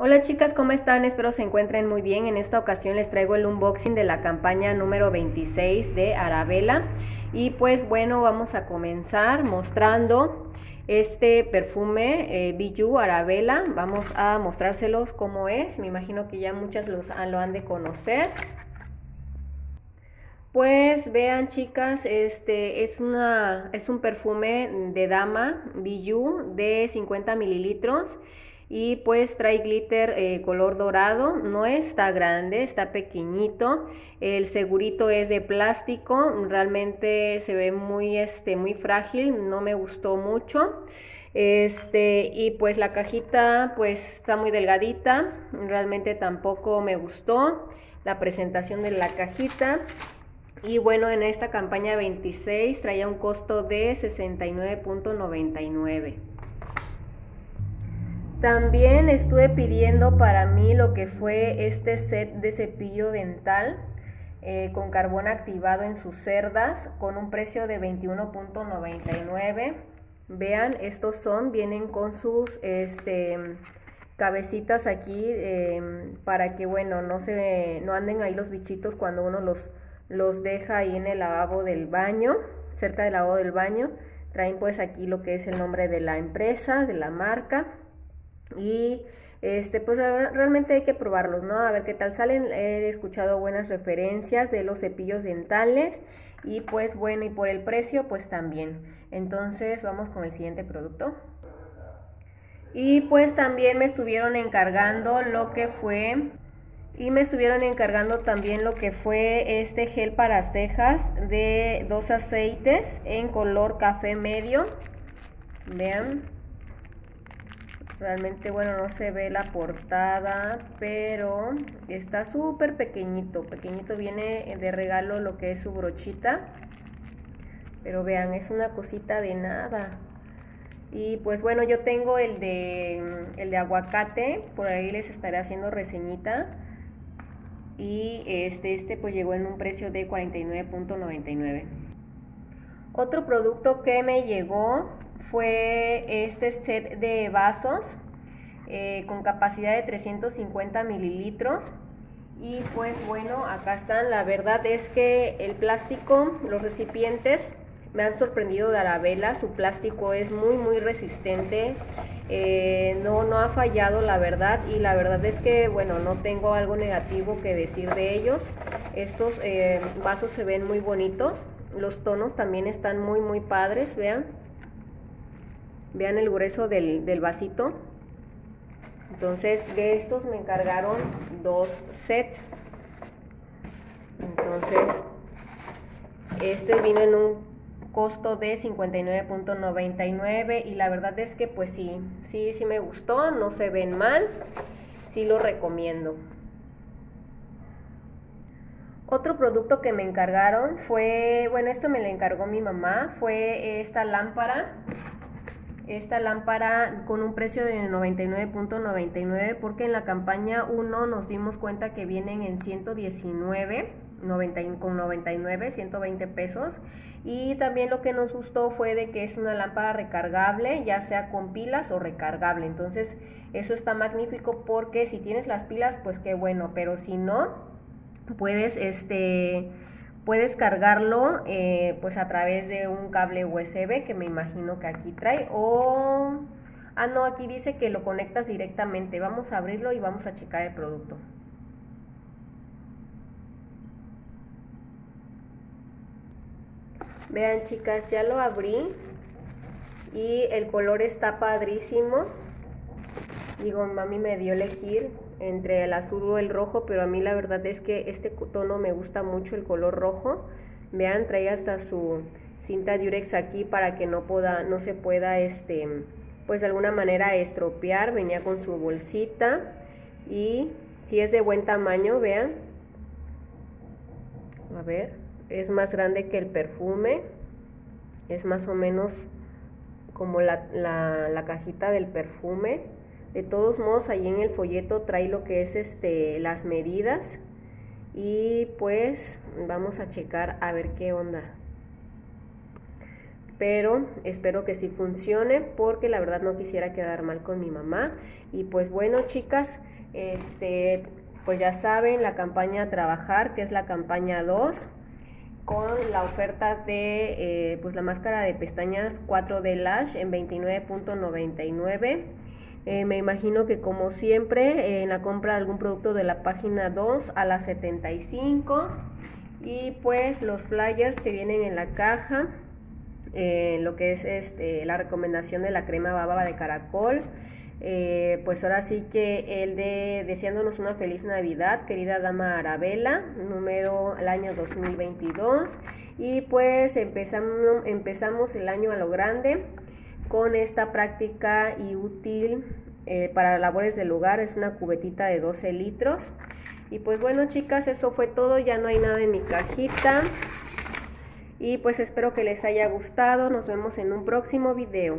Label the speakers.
Speaker 1: Hola chicas, ¿cómo están? Espero se encuentren muy bien. En esta ocasión les traigo el unboxing de la campaña número 26 de Arabella. Y pues bueno, vamos a comenzar mostrando este perfume eh, Bijou Arabella. Vamos a mostrárselos cómo es. Me imagino que ya muchas los, lo han de conocer. Pues vean chicas, este es, una, es un perfume de dama Bijou de 50 mililitros y pues trae glitter eh, color dorado, no está grande, está pequeñito, el segurito es de plástico, realmente se ve muy, este, muy frágil, no me gustó mucho. Este, y pues la cajita pues está muy delgadita, realmente tampoco me gustó la presentación de la cajita. Y bueno, en esta campaña 26 traía un costo de 69.99. También estuve pidiendo para mí lo que fue este set de cepillo dental eh, con carbón activado en sus cerdas con un precio de 21.99. Vean, estos son, vienen con sus este, cabecitas aquí em, para que, bueno, no, se, no anden ahí los bichitos cuando uno los, los deja ahí en el lavabo del baño, cerca del lavabo del baño. Traen pues aquí lo que es el nombre de la empresa, de la marca y este, pues realmente hay que probarlos, ¿no? A ver qué tal salen. He escuchado buenas referencias de los cepillos dentales y pues bueno, y por el precio pues también. Entonces vamos con el siguiente producto. Y pues también me estuvieron encargando lo que fue y me estuvieron encargando también lo que fue este gel para cejas de dos aceites en color café medio. Vean. Realmente, bueno, no se ve la portada, pero está súper pequeñito. Pequeñito viene de regalo lo que es su brochita. Pero vean, es una cosita de nada. Y pues bueno, yo tengo el de, el de aguacate, por ahí les estaré haciendo reseñita. Y este, este pues llegó en un precio de 49.99. Otro producto que me llegó fue este set de vasos eh, con capacidad de 350 mililitros. Y pues bueno, acá están. La verdad es que el plástico, los recipientes, me han sorprendido de Arabella. Su plástico es muy, muy resistente. Eh, no, no ha fallado, la verdad. Y la verdad es que, bueno, no tengo algo negativo que decir de ellos. Estos eh, vasos se ven muy bonitos. Los tonos también están muy, muy padres, vean. Vean el grueso del, vasito. Entonces, de estos me encargaron dos sets. Entonces, este vino en un costo de 59.99 y la verdad es que pues sí, sí, sí me gustó, no se ven mal, sí lo recomiendo. Otro producto que me encargaron fue, bueno, esto me lo encargó mi mamá, fue esta lámpara esta lámpara con un precio de 99.99 porque en la campaña 1 nos dimos cuenta que vienen en 119 con 99, 120 pesos. Y también lo que nos gustó fue de que es una lámpara recargable, ya sea con pilas o recargable. Entonces, eso está magnífico porque si tienes las pilas, pues qué bueno, pero si no, puedes este Puedes cargarlo eh, pues a través de un cable USB que me imagino que aquí trae o... Ah, no, aquí dice que lo conectas directamente. Vamos a abrirlo y vamos a checar el producto. Vean chicas, ya lo abrí y el color está padrísimo. Digo, mami me dio elegir entre el azul o el rojo, pero a mí la verdad es que este tono me gusta mucho, el color rojo. Vean, trae hasta su cinta Durex aquí para que no, pueda, no se pueda, este, pues de alguna manera estropear. Venía con su bolsita y si es de buen tamaño, vean. A ver, es más grande que el perfume. Es más o menos como la, la, la cajita del perfume de todos modos, ahí en el folleto trae lo que es este, las medidas. Y pues vamos a checar a ver qué onda. pero espero que sí funcione porque la verdad no quisiera quedar mal con mi mamá. Y pues bueno, chicas, este, pues ya saben, la campaña Trabajar, que es la campaña 2, con la oferta de eh, pues la máscara de pestañas 4D Lash en 29.99. Eh, me imagino que como siempre en la compra de algún producto de la página 2 a las 75 y pues los flyers que vienen en la caja eh, lo que es este, la recomendación de la crema baba de caracol. Eh, pues ahora sí que el de deseándonos una feliz Navidad, querida dama Arabella, número el año 2022. Y pues empezamos, empezamos el año a lo grande con esta práctica y útil eh, para labores del hogar. Es una cubetita de 12 litros. Y pues bueno chicas, eso fue todo, ya no hay nada en mi cajita. Y pues espero que les haya gustado. Nos vemos en un próximo video.